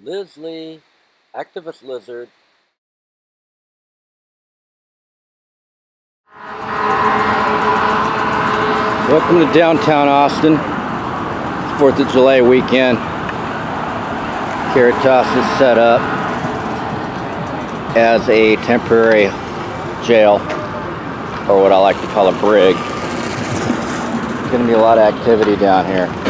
Liz Lee, activist lizard. Welcome to downtown Austin. 4th of July weekend. Caritas is set up as a temporary jail, or what I like to call a brig. There's going to be a lot of activity down here.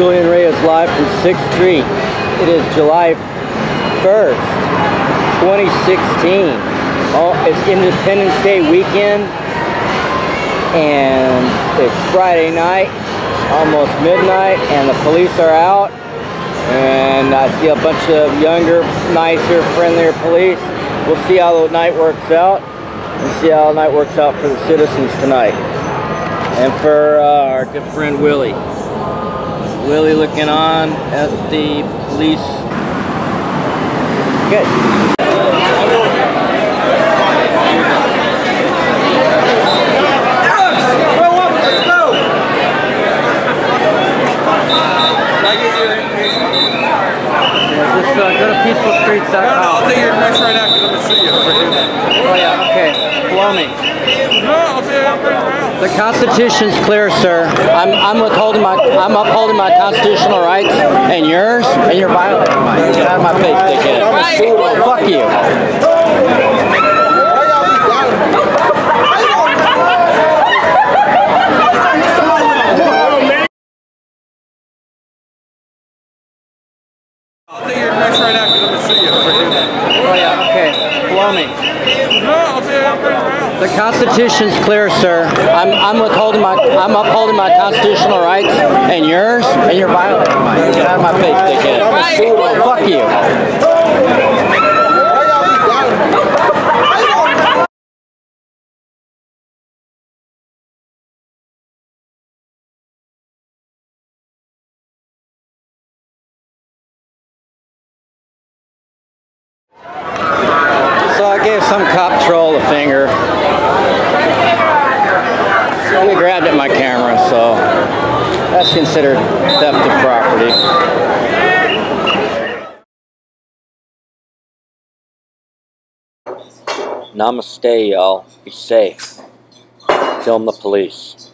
Julian Reyes live from 6th Street. It is July 1st, 2016. Oh, it's Independence Day weekend and it's Friday night, almost midnight, and the police are out. And I see a bunch of younger, nicer, friendlier police. We'll see how the night works out and see how the night works out for the citizens tonight. And for uh, our good friend Willie. Willie looking on at the police. Good. Yeah, just uh, go to peacefulstreets.com. I'll take your information right now because I'm going to shoot you. Oh yeah, okay. Blow me. No, I'll say I'm right around. The Constitution's clear, sir. I'm, I'm withholding my I'm upholding my constitutional rights and yours, and you're violating mine. Get out of my face, dickhead. Fuck you. I'll take your information right because I'm going to shoot you. Oh yeah, okay. Blow me. No, I'll say I'm right around. The Constitution's clear, sir. I'm, I'm withholding my I'm upholding my constitutional rights and yours, and you're violating mine. Get out of my face, dickhead. Fuck you. Some cop troll the finger. And grabbed at my camera, so that's considered theft of property. Namaste, y'all. Be safe. Film the police.